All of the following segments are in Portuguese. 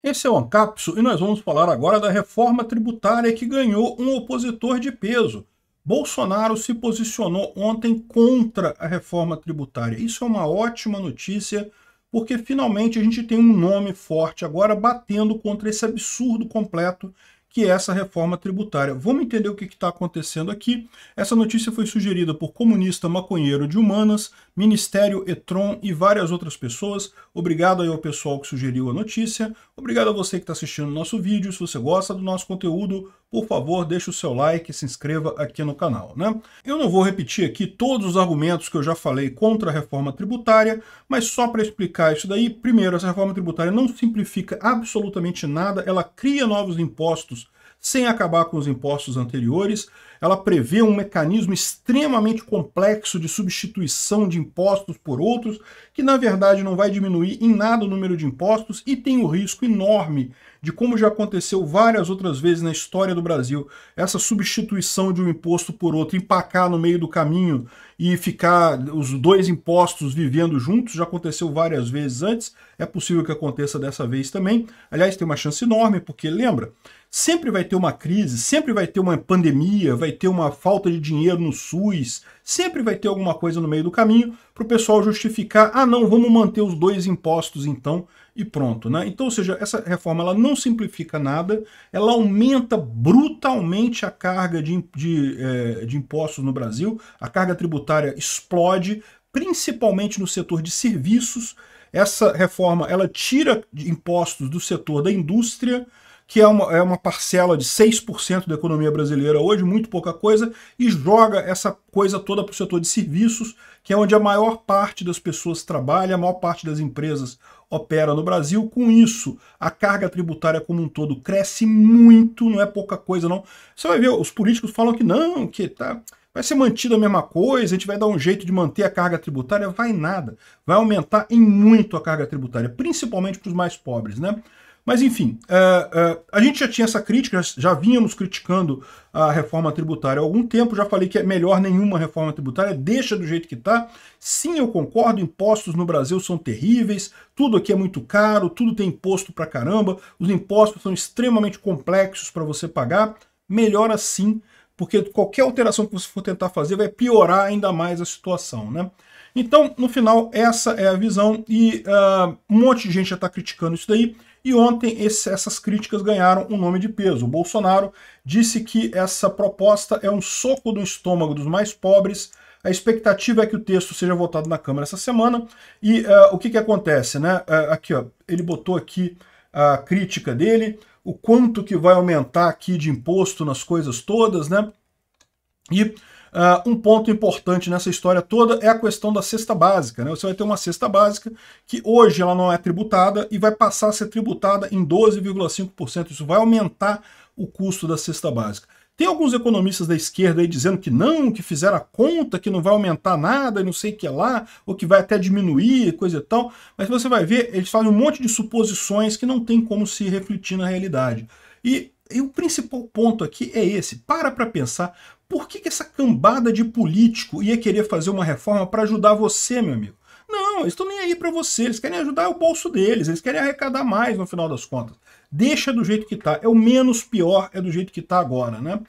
Esse é o Ancapso e nós vamos falar agora da reforma tributária que ganhou um opositor de peso. Bolsonaro se posicionou ontem contra a reforma tributária. Isso é uma ótima notícia, porque finalmente a gente tem um nome forte agora batendo contra esse absurdo completo que é essa reforma tributária. Vamos entender o que está acontecendo aqui. Essa notícia foi sugerida por Comunista Maconheiro de Humanas, Ministério Etron e várias outras pessoas. Obrigado aí ao pessoal que sugeriu a notícia. Obrigado a você que está assistindo o nosso vídeo. Se você gosta do nosso conteúdo, por favor, deixe o seu like e se inscreva aqui no canal. Né? Eu não vou repetir aqui todos os argumentos que eu já falei contra a reforma tributária, mas só para explicar isso daí, primeiro, essa reforma tributária não simplifica absolutamente nada, ela cria novos impostos sem acabar com os impostos anteriores. Ela prevê um mecanismo extremamente complexo de substituição de impostos por outros, que na verdade não vai diminuir em nada o número de impostos e tem o risco enorme de como já aconteceu várias outras vezes na história do Brasil, essa substituição de um imposto por outro, empacar no meio do caminho e ficar os dois impostos vivendo juntos, já aconteceu várias vezes antes, é possível que aconteça dessa vez também. Aliás, tem uma chance enorme, porque lembra, sempre vai ter uma crise, sempre vai ter uma pandemia, vai ter uma falta de dinheiro no SUS, sempre vai ter alguma coisa no meio do caminho para o pessoal justificar, ah não, vamos manter os dois impostos então e pronto. Né? Então, ou seja, essa reforma ela não simplifica nada, ela aumenta brutalmente a carga de, de, é, de impostos no Brasil, a carga tributária explode, principalmente no setor de serviços, essa reforma ela tira impostos do setor da indústria, que é uma, é uma parcela de 6% da economia brasileira hoje, muito pouca coisa, e joga essa coisa toda para o setor de serviços, que é onde a maior parte das pessoas trabalha, a maior parte das empresas opera no Brasil. Com isso, a carga tributária como um todo cresce muito, não é pouca coisa não. Você vai ver, os políticos falam que não, que tá, vai ser mantida a mesma coisa, a gente vai dar um jeito de manter a carga tributária, vai nada. Vai aumentar em muito a carga tributária, principalmente para os mais pobres, né? Mas, enfim, uh, uh, a gente já tinha essa crítica, já vínhamos criticando a reforma tributária há algum tempo, já falei que é melhor nenhuma reforma tributária, deixa do jeito que está. Sim, eu concordo, impostos no Brasil são terríveis, tudo aqui é muito caro, tudo tem imposto pra caramba, os impostos são extremamente complexos para você pagar. Melhor assim, porque qualquer alteração que você for tentar fazer vai piorar ainda mais a situação, né? Então, no final, essa é a visão e uh, um monte de gente já está criticando isso daí. E ontem esse, essas críticas ganharam um nome de peso. O Bolsonaro disse que essa proposta é um soco no estômago dos mais pobres. A expectativa é que o texto seja votado na Câmara essa semana. E uh, o que, que acontece? Né? Uh, aqui, ó, ele botou aqui a crítica dele, o quanto que vai aumentar aqui de imposto nas coisas todas, né? E Uh, um ponto importante nessa história toda é a questão da cesta básica. Né? Você vai ter uma cesta básica que hoje ela não é tributada e vai passar a ser tributada em 12,5%. Isso vai aumentar o custo da cesta básica. Tem alguns economistas da esquerda aí dizendo que não, que fizeram a conta, que não vai aumentar nada não sei o que lá, ou que vai até diminuir, coisa e tal. Mas você vai ver, eles fazem um monte de suposições que não tem como se refletir na realidade. E e o principal ponto aqui é esse. Para para pensar, por que, que essa cambada de político ia querer fazer uma reforma para ajudar você, meu amigo? Não, eles estão nem aí para você, eles querem ajudar o bolso deles, eles querem arrecadar mais no final das contas. Deixa do jeito que está, é o menos pior, é do jeito que está agora, né?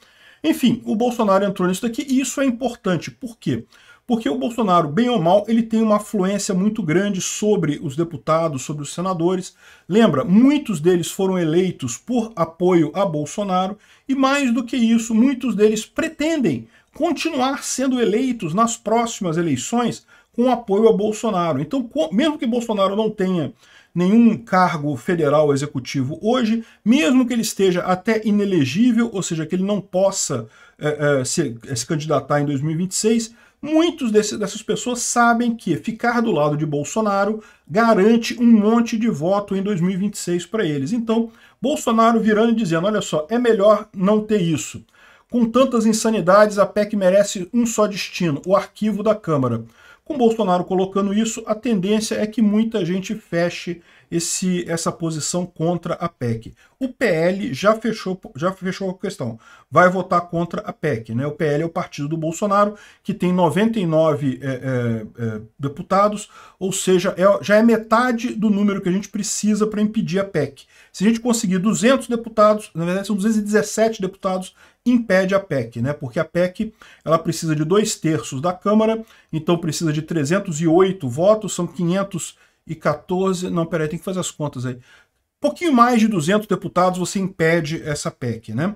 Enfim, o Bolsonaro entrou nisso daqui e isso é importante. Por quê? porque o Bolsonaro, bem ou mal, ele tem uma afluência muito grande sobre os deputados, sobre os senadores. Lembra, muitos deles foram eleitos por apoio a Bolsonaro e mais do que isso, muitos deles pretendem continuar sendo eleitos nas próximas eleições com apoio a Bolsonaro. Então, mesmo que Bolsonaro não tenha nenhum cargo federal executivo hoje, mesmo que ele esteja até inelegível, ou seja, que ele não possa é, é, se, se candidatar em 2026, Muitos desse, dessas pessoas sabem que ficar do lado de Bolsonaro garante um monte de voto em 2026 para eles. Então, Bolsonaro virando e dizendo: olha só, é melhor não ter isso. Com tantas insanidades, a PEC merece um só destino: o arquivo da Câmara. Com Bolsonaro colocando isso, a tendência é que muita gente feche esse, essa posição contra a PEC. O PL já fechou, já fechou a questão. Vai votar contra a PEC. Né? O PL é o partido do Bolsonaro, que tem 99 é, é, é, deputados, ou seja, é, já é metade do número que a gente precisa para impedir a PEC. Se a gente conseguir 200 deputados, na verdade são 217 deputados, impede a PEC, né? Porque a PEC ela precisa de dois terços da Câmara, então precisa de 308 votos, são 514. Não, peraí, tem que fazer as contas aí. Pouquinho mais de 200 deputados você impede essa PEC, né?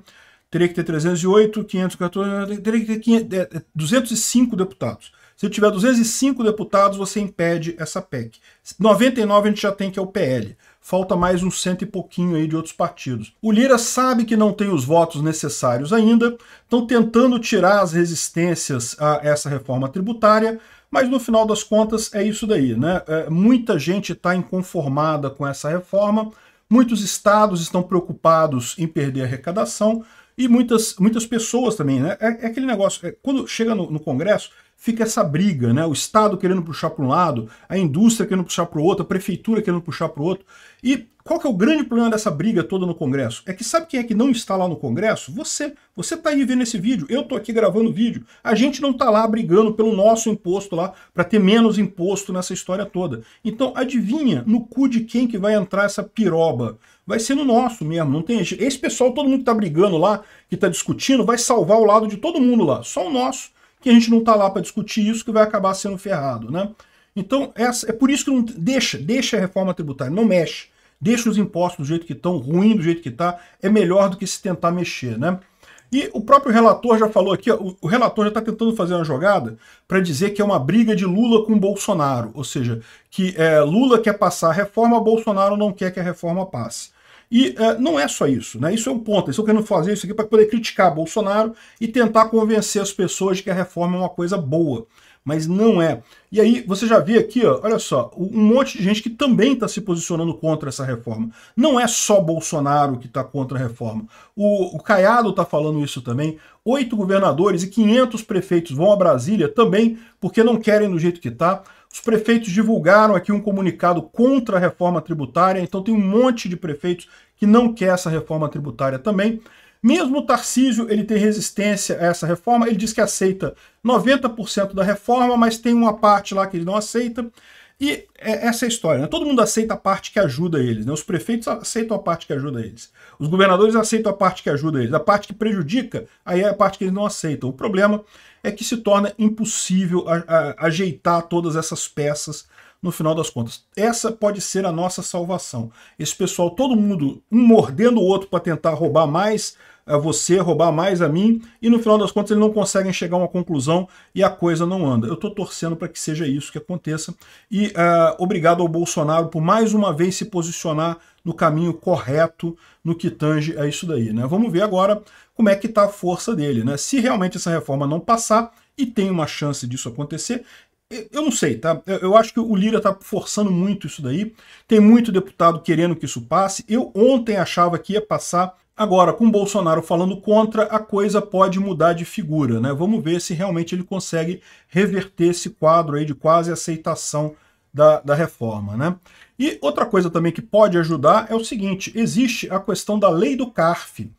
Teria que ter 308, 514, teria que ter 500, 205 deputados. Se tiver 205 deputados, você impede essa PEC. 99 a gente já tem que é o PL falta mais um cento e pouquinho aí de outros partidos. O Lira sabe que não tem os votos necessários ainda, estão tentando tirar as resistências a essa reforma tributária, mas no final das contas é isso daí, né? É, muita gente está inconformada com essa reforma, muitos estados estão preocupados em perder arrecadação, e muitas, muitas pessoas também, né? É, é aquele negócio, é, quando chega no, no Congresso, fica essa briga, né? O Estado querendo puxar para um lado, a indústria querendo puxar para o outro, a prefeitura querendo puxar para o outro. E qual que é o grande problema dessa briga toda no Congresso? É que sabe quem é que não está lá no Congresso? Você. Você está aí vendo esse vídeo, eu estou aqui gravando vídeo. A gente não está lá brigando pelo nosso imposto lá, para ter menos imposto nessa história toda. Então adivinha no cu de quem que vai entrar essa piroba? Vai ser no nosso mesmo, não tem Esse pessoal, todo mundo que está brigando lá, que está discutindo, vai salvar o lado de todo mundo lá. Só o nosso que a gente não está lá para discutir isso, que vai acabar sendo ferrado. Né? Então, essa, é por isso que não deixa, deixa a reforma tributária, não mexe. Deixa os impostos do jeito que estão, ruim do jeito que está, é melhor do que se tentar mexer. Né? E o próprio relator já falou aqui, ó, o relator já está tentando fazer uma jogada para dizer que é uma briga de Lula com Bolsonaro, ou seja, que é, Lula quer passar a reforma, Bolsonaro não quer que a reforma passe. E uh, não é só isso, né? Isso é um ponto. Eles estão querendo fazer isso aqui para poder criticar Bolsonaro e tentar convencer as pessoas de que a reforma é uma coisa boa. Mas não é. E aí, você já vê aqui, ó, olha só, um monte de gente que também está se posicionando contra essa reforma. Não é só Bolsonaro que está contra a reforma. O, o Caiado está falando isso também. Oito governadores e 500 prefeitos vão a Brasília também porque não querem do jeito que está. Os prefeitos divulgaram aqui um comunicado contra a reforma tributária, então tem um monte de prefeitos que não quer essa reforma tributária também. Mesmo o Tarcísio ele tem resistência a essa reforma, ele diz que aceita 90% da reforma, mas tem uma parte lá que ele não aceita. E é essa é a história, né? Todo mundo aceita a parte que ajuda eles, né? Os prefeitos aceitam a parte que ajuda eles. Os governadores aceitam a parte que ajuda eles. A parte que prejudica, aí é a parte que eles não aceitam. O problema é que se torna impossível a, a, ajeitar todas essas peças no final das contas. Essa pode ser a nossa salvação. Esse pessoal, todo mundo, um mordendo o outro para tentar roubar mais a você, roubar mais a mim, e no final das contas eles não conseguem chegar a uma conclusão e a coisa não anda. Eu estou torcendo para que seja isso que aconteça. E uh, obrigado ao Bolsonaro por mais uma vez se posicionar no caminho correto no que tange a isso daí. Né? Vamos ver agora como é que está a força dele. Né? Se realmente essa reforma não passar, e tem uma chance disso acontecer, eu não sei, tá? Eu acho que o Lira está forçando muito isso daí. Tem muito deputado querendo que isso passe. Eu ontem achava que ia passar. Agora, com Bolsonaro falando contra, a coisa pode mudar de figura, né? Vamos ver se realmente ele consegue reverter esse quadro aí de quase aceitação da, da reforma, né? E outra coisa também que pode ajudar é o seguinte, existe a questão da lei do CARF.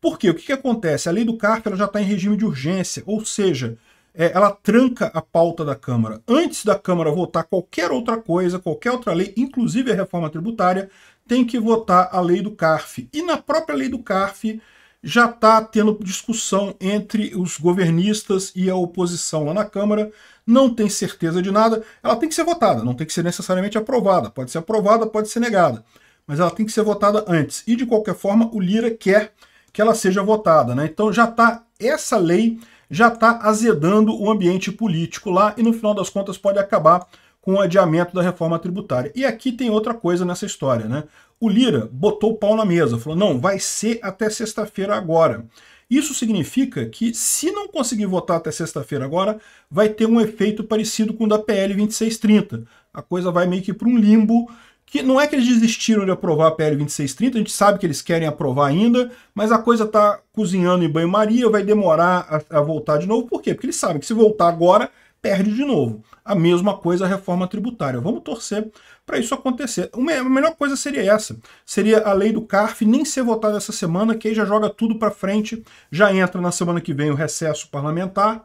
Por quê? O que, que acontece? A lei do CARF ela já está em regime de urgência, ou seja, é, ela tranca a pauta da Câmara. Antes da Câmara votar qualquer outra coisa, qualquer outra lei, inclusive a reforma tributária, tem que votar a lei do CARF. E na própria lei do CARF já está tendo discussão entre os governistas e a oposição lá na Câmara, não tem certeza de nada, ela tem que ser votada, não tem que ser necessariamente aprovada, pode ser aprovada, pode ser negada, mas ela tem que ser votada antes. E de qualquer forma, o Lira quer que ela seja votada, né? Então já está essa lei já está azedando o ambiente político lá e no final das contas pode acabar com o adiamento da reforma tributária. E aqui tem outra coisa nessa história, né? O Lira botou o pau na mesa, falou: não, vai ser até sexta-feira agora. Isso significa que, se não conseguir votar até sexta-feira agora, vai ter um efeito parecido com o da PL 2630. A coisa vai meio que para um limbo que não é que eles desistiram de aprovar a PL 2630, a gente sabe que eles querem aprovar ainda, mas a coisa está cozinhando em banho-maria, vai demorar a, a, voltar de novo. Por quê? Porque eles sabem que se voltar agora, perde de novo. A mesma coisa a reforma tributária. Vamos torcer para isso acontecer. A melhor coisa seria essa. Seria a lei do CARF nem ser votada essa semana, que aí já joga tudo para frente, já entra na semana que vem o recesso parlamentar.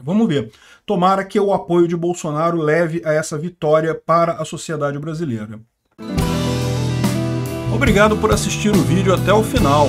Vamos ver. Tomara que o apoio de Bolsonaro leve a essa vitória para a sociedade brasileira. Obrigado por assistir o vídeo até o final.